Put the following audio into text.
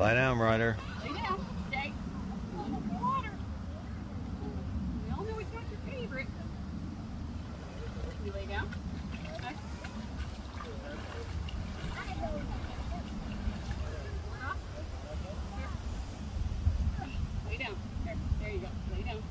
Lie down, Ryder. Lay down. Stay. Water. We all know it's not your favorite. You lay down. Okay. Lay down. There, there you go. Lay down.